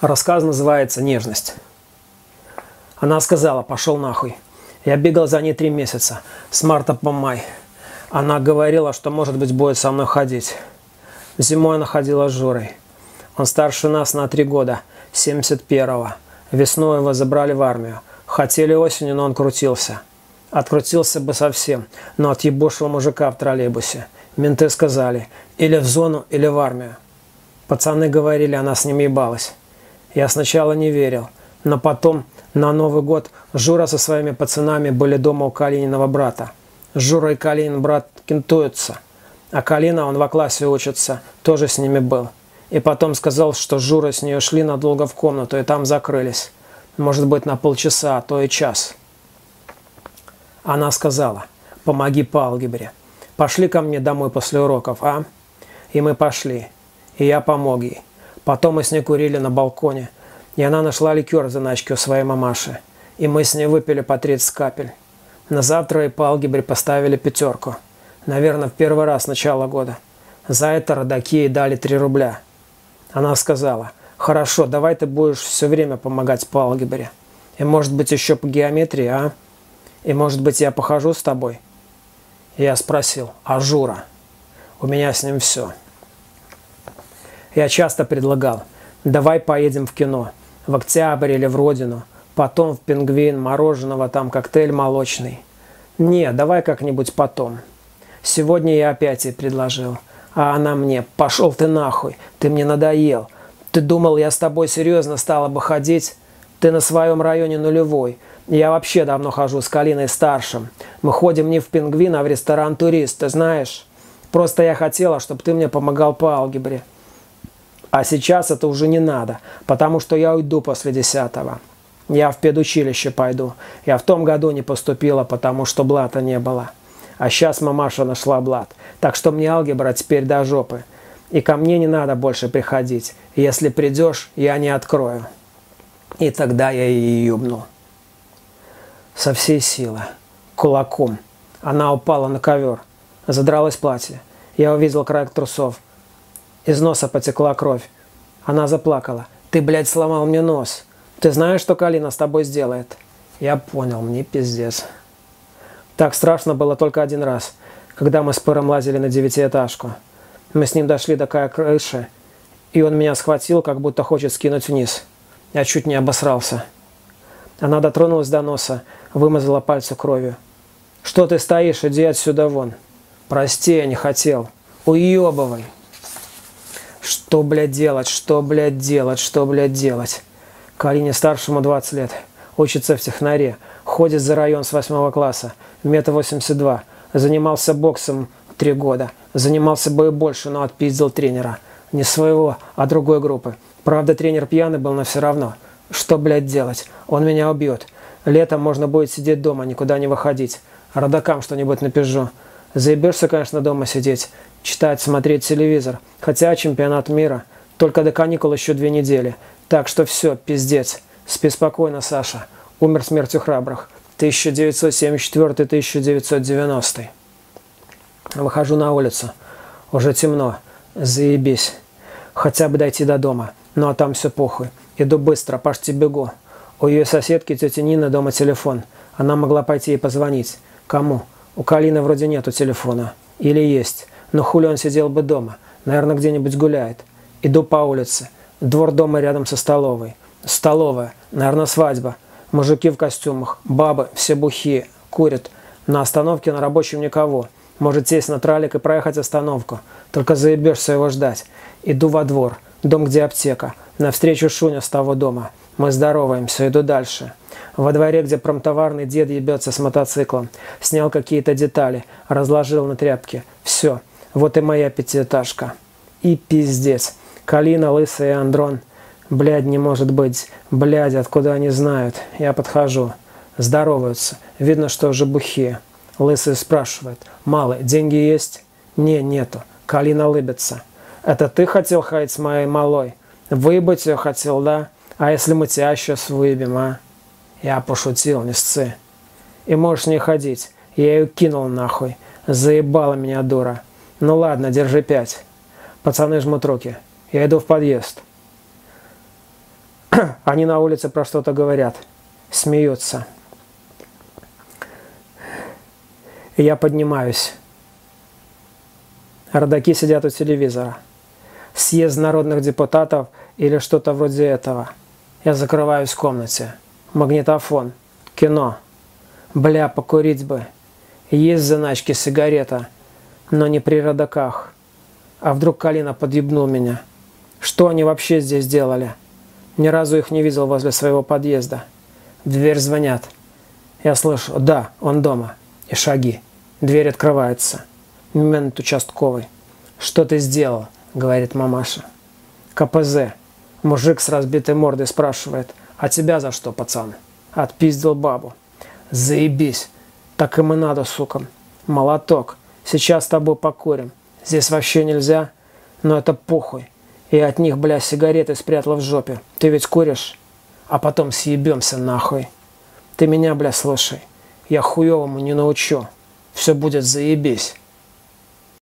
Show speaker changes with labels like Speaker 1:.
Speaker 1: Рассказ называется «Нежность». Она сказала «пошел нахуй». Я бегал за ней три месяца, с марта по май. Она говорила, что, может быть, будет со мной ходить. Зимой она ходила с Журой. Он старше нас на три года, 71-го. Весной его забрали в армию. Хотели осенью, но он крутился. Открутился бы совсем, но отъебушил мужика в троллейбусе. Менты сказали, или в зону, или в армию. Пацаны говорили, она с ним ебалась. Я сначала не верил, но потом на Новый год Жура со своими пацанами были дома у Калининого брата. Жура и Калинин брат кентуются, а Калина, он в классе учится, тоже с ними был. И потом сказал, что Жура с нее шли надолго в комнату и там закрылись. Может быть, на полчаса, а то и час. Она сказала, помоги по алгебре. Пошли ко мне домой после уроков, а? И мы пошли. И я помог ей. Потом мы с ней курили на балконе, и она нашла ликер в заначке у своей мамаши. И мы с ней выпили по 30 капель. На завтра и по алгебре поставили пятерку. Наверное, в первый раз с начала года. За это родаки ей дали 3 рубля. Она сказала, хорошо, давай ты будешь все время помогать по алгебре. И может быть еще по геометрии, а? И может быть я похожу с тобой? Я спросил, а Жура? У меня с ним все. Я часто предлагал, давай поедем в кино, в Октябрь или в Родину, потом в Пингвин, мороженого, там коктейль молочный. Не, давай как-нибудь потом. Сегодня я опять ей предложил, а она мне, пошел ты нахуй, ты мне надоел. Ты думал, я с тобой серьезно стала бы ходить? Ты на своем районе нулевой. Я вообще давно хожу с Калиной старшим. Мы ходим не в пингвин, а в ресторан «Турист», ты знаешь? Просто я хотела, чтобы ты мне помогал по алгебре. А сейчас это уже не надо, потому что я уйду после десятого. Я в педучилище пойду. Я в том году не поступила, потому что блата не было. А сейчас мамаша нашла блат. Так что мне алгебра теперь до жопы. И ко мне не надо больше приходить. Если придешь, я не открою. И тогда я ее юбну. Со всей силы. Кулаком. Она упала на ковер. Задралось платье. Я увидел край трусов. Из носа потекла кровь. Она заплакала. «Ты, блядь, сломал мне нос. Ты знаешь, что Калина с тобой сделает?» Я понял, мне пиздец. Так страшно было только один раз, когда мы с Пыром лазили на девятиэтажку. Мы с ним дошли до края крыши, и он меня схватил, как будто хочет скинуть вниз. Я чуть не обосрался. Она дотронулась до носа, вымазала пальцы кровью. «Что ты стоишь? Иди отсюда вон!» «Прости, я не хотел!» «Уебывай!» Что, блядь, делать? Что, блядь, делать? Что, блядь, делать? Калине старшему 20 лет. Учится в технаре. Ходит за район с 8 класса. Мета 82. Занимался боксом три года. Занимался бы и больше, но отпиздил тренера. Не своего, а другой группы. Правда, тренер пьяный был, но все равно. Что, блядь, делать? Он меня убьет. Летом можно будет сидеть дома, никуда не выходить. Родакам что-нибудь напишу. Заебешься, конечно, дома сидеть, читать, смотреть телевизор. Хотя чемпионат мира. Только до каникул еще две недели. Так что все, пиздец. Спи спокойно, Саша. Умер смертью храбрых. 1974-1990. Выхожу на улицу. Уже темно. Заебись. Хотя бы дойти до дома. Ну а там все похуй. Иду быстро, почти бегу. У ее соседки, тети Нины, дома телефон. Она могла пойти и позвонить. Кому? У Калины вроде нету телефона. Или есть. Но хули он сидел бы дома. Наверное, где-нибудь гуляет. Иду по улице. Двор дома рядом со столовой. Столовая. Наверное, свадьба. Мужики в костюмах. Бабы. Все бухие. Курят. На остановке на рабочем никого. Может сесть на тралик и проехать остановку. Только заебешься его ждать. Иду во двор. Дом, где аптека. Навстречу Шуня с того дома. Мы здороваемся. Иду дальше. Во дворе, где промтоварный дед ебется с мотоциклом. Снял какие-то детали, разложил на тряпке. Все. Вот и моя пятиэтажка. И пиздец. Калина, Лысая и Андрон. Блядь, не может быть. Блядь, откуда они знают? Я подхожу. Здороваются. Видно, что уже бухие. Лысый спрашивает. Малый, деньги есть? Не, нету. Калина лыбится. Это ты хотел ходить с моей малой? Выебать ее хотел, да? А если мы тебя сейчас выебем, а? Я пошутил, не сцы. И можешь не ходить. Я ее кинул нахуй. Заебала меня дура. Ну ладно, держи пять. Пацаны жмут руки. Я иду в подъезд. Они на улице про что-то говорят. Смеются. Я поднимаюсь. Родаки сидят у телевизора. Съезд народных депутатов или что-то вроде этого. Я закрываюсь в комнате. Магнитофон. Кино. Бля, покурить бы. Есть заначки сигарета, но не при родаках. А вдруг Калина подъебнул меня? Что они вообще здесь делали? Ни разу их не видел возле своего подъезда. В дверь звонят. Я слышу, да, он дома. И шаги. Дверь открывается. Мент участковый. «Что ты сделал?» – говорит мамаша. КПЗ. Мужик с разбитой мордой спрашивает. «А тебя за что, пацан?» Отпиздил бабу. «Заебись. Так им и надо, сука. Молоток. Сейчас с тобой покурим. Здесь вообще нельзя. Но это похуй. И от них, бля, сигареты спрятала в жопе. Ты ведь куришь? А потом съебемся нахуй. Ты меня, бля, слушай. Я хуевому не научу. Все будет заебись.